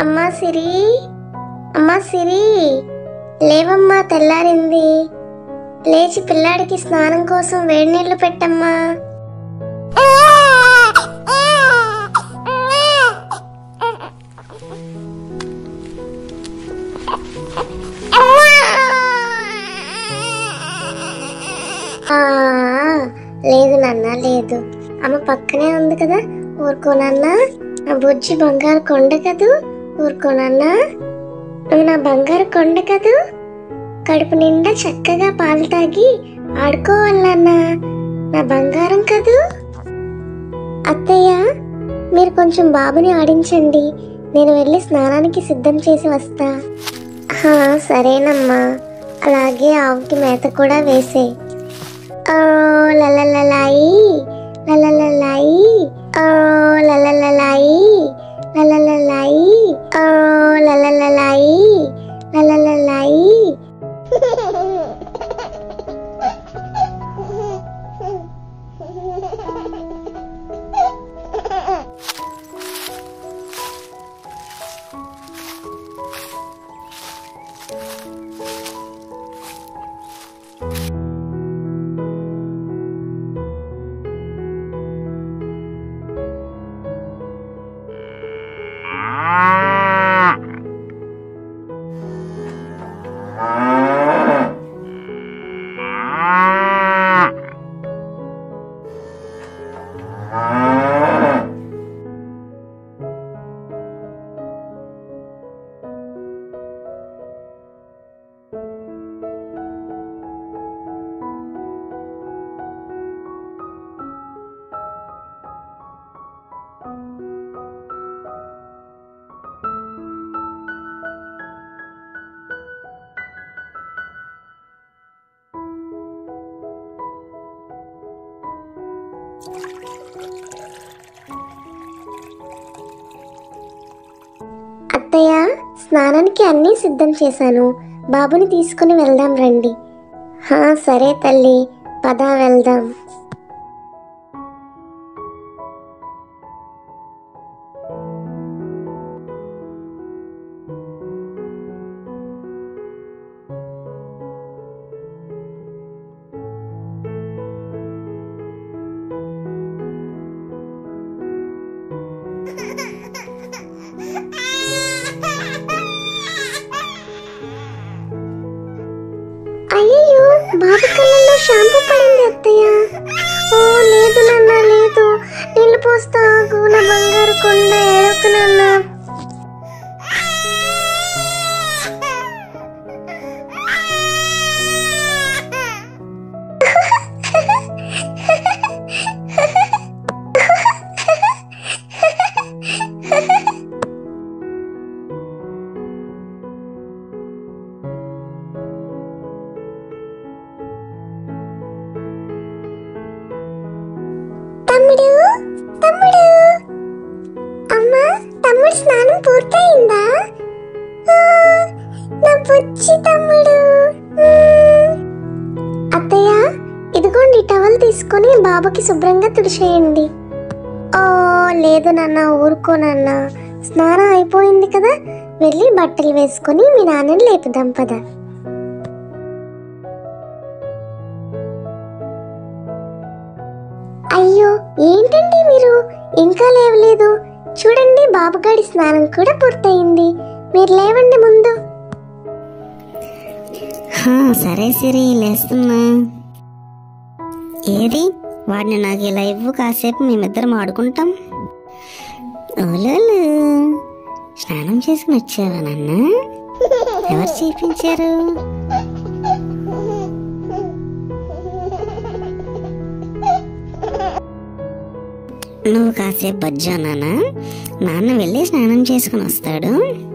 అమ్మా సిరి. అమ్మా సిరి. లేవమ్మా తెల్లారింది. లేచి పిల్లాడికి స్నానం కోసం వేడి నీళ్ళు పెట్టమ్మా. లేదు నాన్న లేదు. అమ్మ పక్కనే ఉంది కదా ఊరుకోనన్నా ఆ బుజ్జి బంగారు కొండ కదూ? ఊరుకోనన్నా? నువ్వు నా బంగారు కొండ కదూ? కడుపు నిండా చక్కగా పాలు తాగి ఆడుకోవాలన్నా నా బంగారం కదూ? అత్తయ్య మీరు కొంచెం బాబుని ఆడించండి. నేను వెళ్ళి స్నానానికి సిద్ధం చేసి వస్తా. సరేనమ్మా. అలాగే ఆవుకి మేత కూడా వేసే. ఓ లలలలాయి లలలలాయి ఓ లలలలాయి. లలలలాయి ఓ లలలలాయి లలలలాయి అత్తయ్య స్నానానికి అన్నీ సిద్ధం చేశాను. బాబుని తీసుకుని వెళ్దాం రండి. హా సరే తల్లి పద వెళ్దాం. బాబు కళ్ళల్లో షాంపూ పడింది అత్తయ్య. ఓ లేదు నాన్న లేదు. నీళ్ళు పోస్తా ఆగు, నా బంగారు కొండ స్నానం పూర్తయిందా? నా పొచ్చి తమ్ముడు. అత్తయ్య ఇదిగోండి టవల్ తీసుకొని బాబుకి శుభ్రంగా తుడిచేయండి. ఓ లేదు నాన్న ఊరుకో నాన్న. స్నానం అయిపోయింది కదా వెళ్ళి బట్టలు వేసుకొని మీ నాన్నని లేపుదాం పద. అయ్యో ఏంటండి మీరు? ఇంకా లేవలేదు. చూడండి బాబుగాడి స్నానం కూడా పూర్తయింది. మీరు లేవండి ముందు. సరే సరే లేస్తున్నా. ఏది? వాడిని నాకు ఇలా ఇవ్వు కాసేపు మేమిద్దరం ఆడుకుంటాం. ఓలోలు. స్నానం చేసుకుని వచ్చావా నాన్న? ఎవరు చేయించారు నువ్వు కాసేపు బజ్జా నాన్న నాన్న వెళ్ళి స్నానం చేసుకుని వస్తాడు.